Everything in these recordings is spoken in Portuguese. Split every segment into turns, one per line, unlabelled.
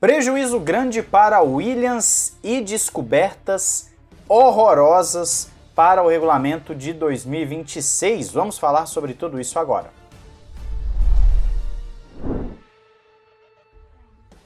Prejuízo grande para Williams e descobertas horrorosas para o regulamento de 2026. Vamos falar sobre tudo isso agora.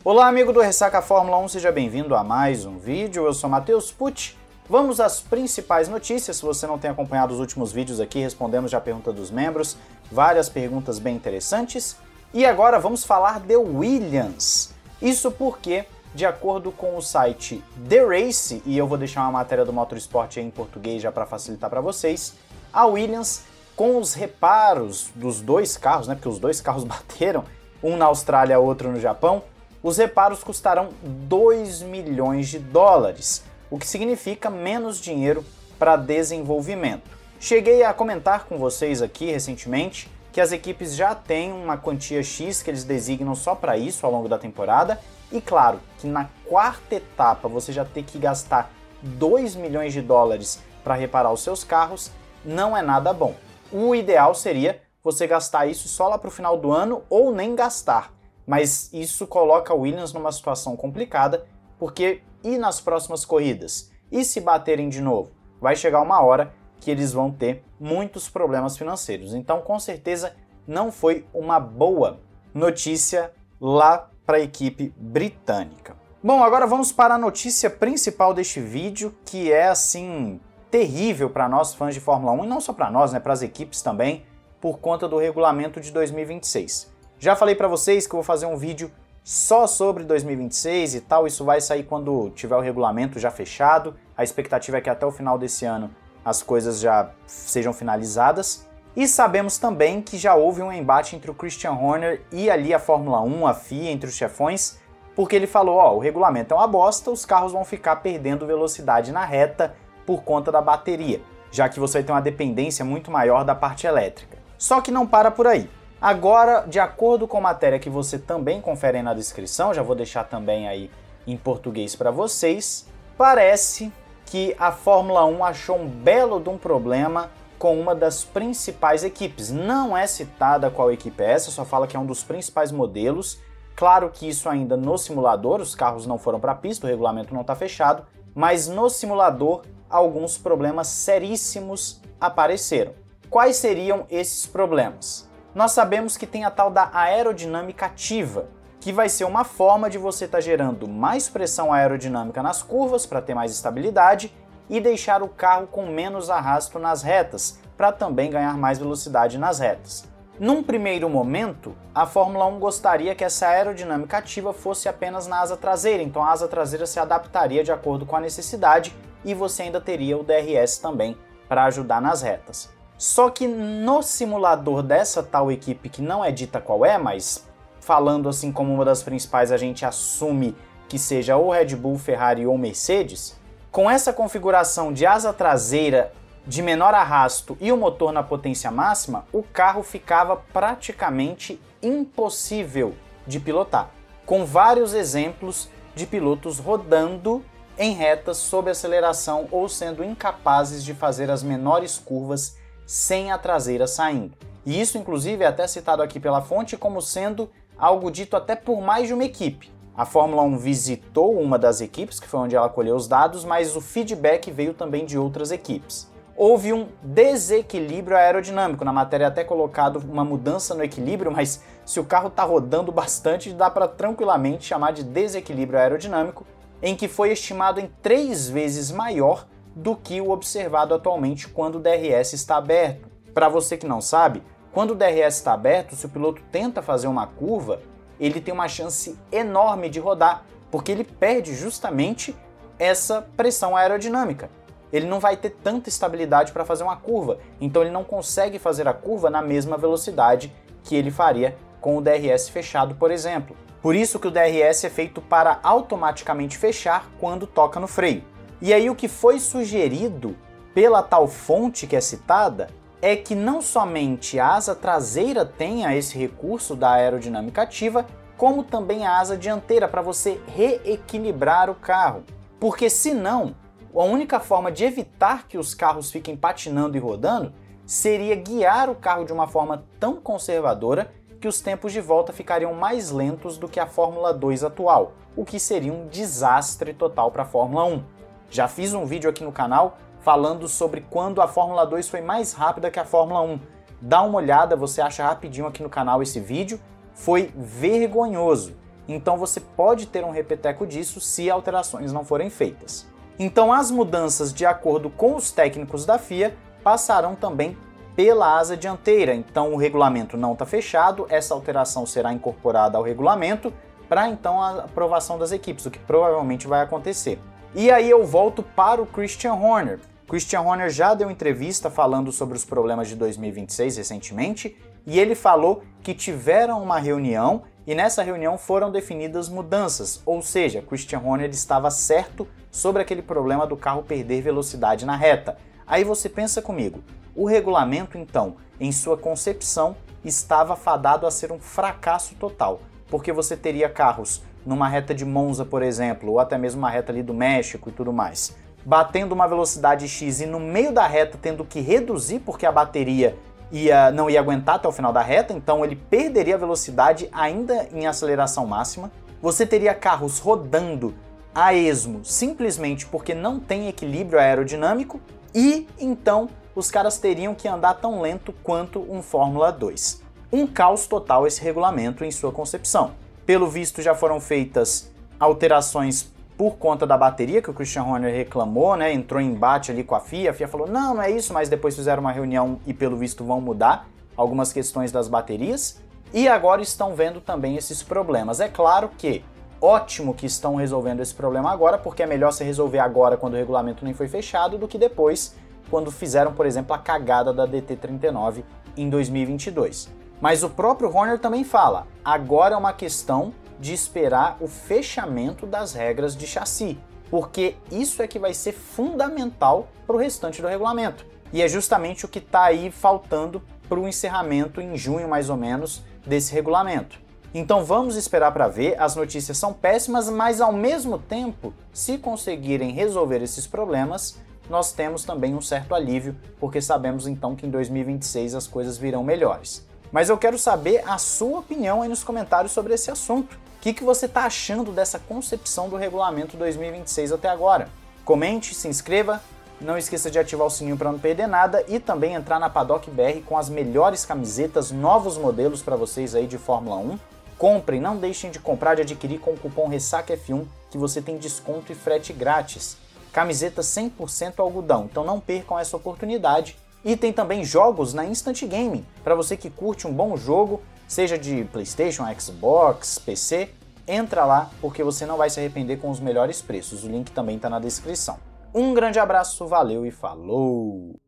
Olá, amigo do Ressaca Fórmula 1, seja bem-vindo a mais um vídeo. Eu sou Matheus Pucci. Vamos às principais notícias. Se você não tem acompanhado os últimos vídeos aqui, respondemos já a pergunta dos membros, várias perguntas bem interessantes. E agora vamos falar de Williams. Isso porque, de acordo com o site The Race, e eu vou deixar uma matéria do Motorsport em português já para facilitar para vocês, a Williams, com os reparos dos dois carros, né, porque os dois carros bateram, um na Austrália, outro no Japão, os reparos custarão 2 milhões de dólares, o que significa menos dinheiro para desenvolvimento. Cheguei a comentar com vocês aqui recentemente que as equipes já têm uma quantia X que eles designam só para isso ao longo da temporada, e claro que na quarta etapa você já ter que gastar 2 milhões de dólares para reparar os seus carros não é nada bom. O ideal seria você gastar isso só lá para o final do ano ou nem gastar mas isso coloca a Williams numa situação complicada, porque e nas próximas corridas? E se baterem de novo? Vai chegar uma hora que eles vão ter muitos problemas financeiros. Então, com certeza, não foi uma boa notícia lá para a equipe britânica. Bom, agora vamos para a notícia principal deste vídeo, que é assim terrível para nós fãs de Fórmula 1 e não só para nós, né, para as equipes também, por conta do regulamento de 2026. Já falei para vocês que eu vou fazer um vídeo só sobre 2026 e tal, isso vai sair quando tiver o regulamento já fechado. A expectativa é que até o final desse ano as coisas já sejam finalizadas. E sabemos também que já houve um embate entre o Christian Horner e ali a Fórmula 1, a FIA, entre os chefões, porque ele falou: ó, o regulamento é uma bosta, os carros vão ficar perdendo velocidade na reta por conta da bateria, já que você tem uma dependência muito maior da parte elétrica. Só que não para por aí. Agora, de acordo com a matéria que você também confere na descrição, já vou deixar também aí em português para vocês, parece que a Fórmula 1 achou um belo de um problema com uma das principais equipes. Não é citada qual equipe é essa, só fala que é um dos principais modelos. Claro que isso ainda no simulador, os carros não foram para a pista, o regulamento não está fechado, mas no simulador alguns problemas seríssimos apareceram. Quais seriam esses problemas? nós sabemos que tem a tal da aerodinâmica ativa, que vai ser uma forma de você estar tá gerando mais pressão aerodinâmica nas curvas para ter mais estabilidade e deixar o carro com menos arrasto nas retas, para também ganhar mais velocidade nas retas. Num primeiro momento, a Fórmula 1 gostaria que essa aerodinâmica ativa fosse apenas na asa traseira, então a asa traseira se adaptaria de acordo com a necessidade e você ainda teria o DRS também para ajudar nas retas. Só que no simulador dessa tal equipe, que não é dita qual é, mas falando assim como uma das principais, a gente assume que seja ou Red Bull, Ferrari ou Mercedes, com essa configuração de asa traseira de menor arrasto e o motor na potência máxima, o carro ficava praticamente impossível de pilotar, com vários exemplos de pilotos rodando em retas sob aceleração ou sendo incapazes de fazer as menores curvas sem a traseira saindo. E isso, inclusive, é até citado aqui pela fonte como sendo algo dito até por mais de uma equipe. A Fórmula 1 visitou uma das equipes, que foi onde ela colheu os dados, mas o feedback veio também de outras equipes. Houve um desequilíbrio aerodinâmico, na matéria até colocado uma mudança no equilíbrio, mas se o carro está rodando bastante, dá para tranquilamente chamar de desequilíbrio aerodinâmico, em que foi estimado em três vezes maior do que o observado atualmente quando o DRS está aberto. Para você que não sabe, quando o DRS está aberto, se o piloto tenta fazer uma curva, ele tem uma chance enorme de rodar, porque ele perde justamente essa pressão aerodinâmica. Ele não vai ter tanta estabilidade para fazer uma curva, então ele não consegue fazer a curva na mesma velocidade que ele faria com o DRS fechado, por exemplo. Por isso que o DRS é feito para automaticamente fechar quando toca no freio. E aí o que foi sugerido pela tal fonte que é citada é que não somente a asa traseira tenha esse recurso da aerodinâmica ativa, como também a asa dianteira para você reequilibrar o carro. Porque senão, a única forma de evitar que os carros fiquem patinando e rodando seria guiar o carro de uma forma tão conservadora que os tempos de volta ficariam mais lentos do que a Fórmula 2 atual. o que seria um desastre total para a Fórmula 1. Já fiz um vídeo aqui no canal falando sobre quando a Fórmula 2 foi mais rápida que a Fórmula 1. Dá uma olhada, você acha rapidinho aqui no canal esse vídeo. Foi vergonhoso. Então você pode ter um repeteco disso se alterações não forem feitas. Então as mudanças de acordo com os técnicos da FIA passarão também pela asa dianteira. Então o regulamento não está fechado, essa alteração será incorporada ao regulamento para então a aprovação das equipes, o que provavelmente vai acontecer. E aí eu volto para o Christian Horner. Christian Horner já deu entrevista falando sobre os problemas de 2026 recentemente, e ele falou que tiveram uma reunião e nessa reunião foram definidas mudanças, ou seja, Christian Horner estava certo sobre aquele problema do carro perder velocidade na reta. Aí você pensa comigo, o regulamento então, em sua concepção, estava fadado a ser um fracasso total, porque você teria carros numa reta de Monza, por exemplo, ou até mesmo uma reta ali do México e tudo mais, batendo uma velocidade X e no meio da reta tendo que reduzir porque a bateria ia, não ia aguentar até o final da reta, então ele perderia a velocidade ainda em aceleração máxima. Você teria carros rodando a esmo simplesmente porque não tem equilíbrio aerodinâmico e então os caras teriam que andar tão lento quanto um Fórmula 2. Um caos total esse regulamento em sua concepção. Pelo visto, já foram feitas alterações por conta da bateria que o Christian Horner reclamou, né? Entrou em embate ali com a FIA. A FIA falou: não, não é isso, mas depois fizeram uma reunião e, pelo visto, vão mudar algumas questões das baterias. E agora estão vendo também esses problemas. É claro que ótimo que estão resolvendo esse problema agora, porque é melhor se resolver agora quando o regulamento nem foi fechado do que depois, quando fizeram, por exemplo, a cagada da DT39 em 2022. Mas o próprio Horner também fala: agora é uma questão de esperar o fechamento das regras de chassi, porque isso é que vai ser fundamental para o restante do regulamento. E é justamente o que está aí faltando para o encerramento em junho, mais ou menos, desse regulamento. Então vamos esperar para ver, as notícias são péssimas, mas ao mesmo tempo, se conseguirem resolver esses problemas, nós temos também um certo alívio, porque sabemos então que em 2026 as coisas virão melhores. Mas eu quero saber a sua opinião aí nos comentários sobre esse assunto. Que, que você está achando dessa concepção do regulamento 2026 até agora? Comente, se inscreva, não esqueça de ativar o sininho para não perder nada e também entrar na Paddock BR com as melhores camisetas, novos modelos para vocês aí de Fórmula 1. Comprem, não deixem de comprar e adquirir com o cupom RESACAF1 que você tem desconto e frete grátis. Camiseta 100% algodão, então não percam essa oportunidade e tem também jogos na Instant Gaming, para você que curte um bom jogo, seja de PlayStation, Xbox, PC, entra lá porque você não vai se arrepender com os melhores preços. O link também está na descrição. Um grande abraço, valeu e falou!